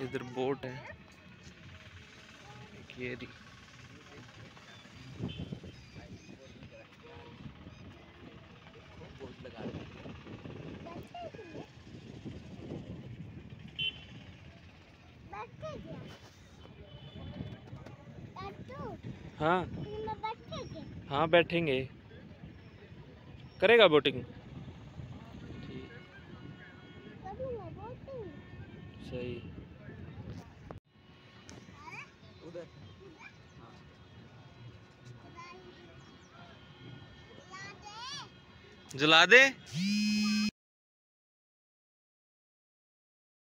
इधर बोट है। ये हाँ। हाँ बैठेंगे। करेगा बोटिंग? सही। उधर जला दे।